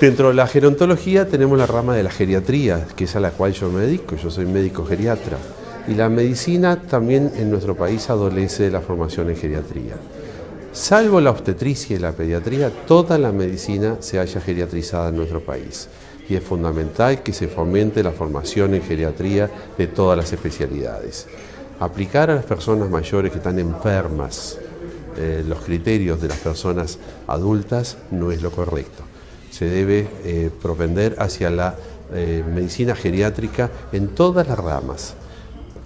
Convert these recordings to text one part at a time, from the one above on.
Dentro de la gerontología tenemos la rama de la geriatría, que es a la cual yo me dedico, yo soy médico geriatra. Y la medicina también en nuestro país adolece de la formación en geriatría. Salvo la obstetricia y la pediatría, toda la medicina se haya geriatrizada en nuestro país. Y es fundamental que se fomente la formación en geriatría de todas las especialidades. Aplicar a las personas mayores que están enfermas eh, los criterios de las personas adultas no es lo correcto se debe eh, propender hacia la eh, medicina geriátrica en todas las ramas.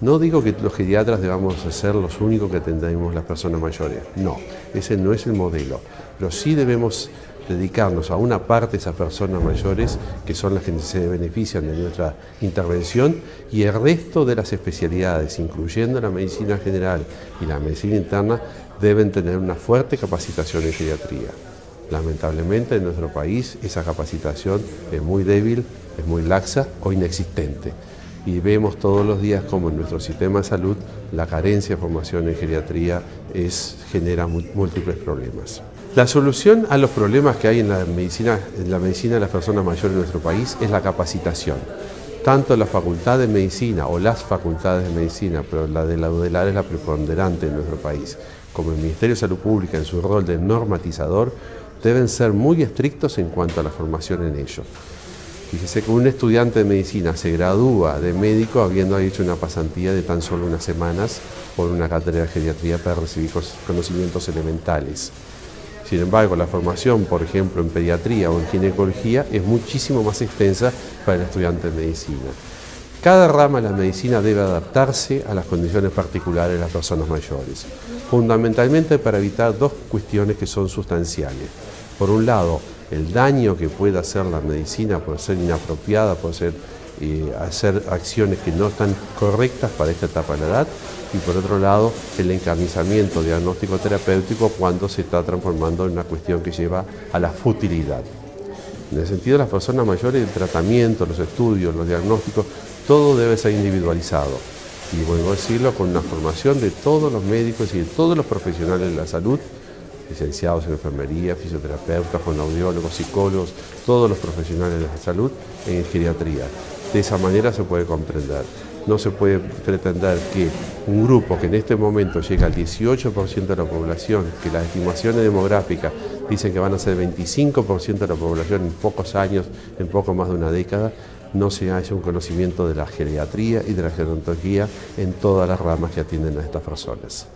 No digo que los geriatras debamos ser los únicos que atendemos las personas mayores, no, ese no es el modelo, pero sí debemos dedicarnos a una parte de esas personas mayores que son las que se benefician de nuestra intervención y el resto de las especialidades, incluyendo la medicina general y la medicina interna, deben tener una fuerte capacitación en geriatría. Lamentablemente en nuestro país esa capacitación es muy débil, es muy laxa o inexistente. Y vemos todos los días cómo en nuestro sistema de salud la carencia de formación en geriatría es, genera múltiples problemas. La solución a los problemas que hay en la, medicina, en la medicina de las personas mayores en nuestro país es la capacitación. Tanto la facultad de medicina o las facultades de medicina, pero la de la UDELAR es la preponderante en nuestro país, como el Ministerio de Salud Pública en su rol de normatizador, deben ser muy estrictos en cuanto a la formación en ello. Fíjese que un estudiante de medicina se gradúa de médico habiendo hecho una pasantía de tan solo unas semanas por una cátedra de geriatría para recibir conocimientos elementales. Sin embargo, la formación, por ejemplo, en pediatría o en ginecología es muchísimo más extensa para el estudiante de medicina. Cada rama de la medicina debe adaptarse a las condiciones particulares de las personas mayores, fundamentalmente para evitar dos cuestiones que son sustanciales. Por un lado, el daño que puede hacer la medicina por ser inapropiada, por ser, eh, hacer acciones que no están correctas para esta etapa de la edad, y por otro lado, el encarnizamiento diagnóstico terapéutico cuando se está transformando en una cuestión que lleva a la futilidad. En el sentido de las personas mayores, el tratamiento, los estudios, los diagnósticos, todo debe ser individualizado. Y vuelvo a decirlo con una formación de todos los médicos y de todos los profesionales de la salud, licenciados en enfermería, fisioterapeutas, fonoaudiólogos, psicólogos, todos los profesionales de la salud en geriatría. De esa manera se puede comprender. No se puede pretender que un grupo que en este momento llega al 18% de la población, que las estimaciones demográficas dicen que van a ser 25% de la población en pocos años, en poco más de una década, no se haya un conocimiento de la geriatría y de la gerontología en todas las ramas que atienden a estas personas.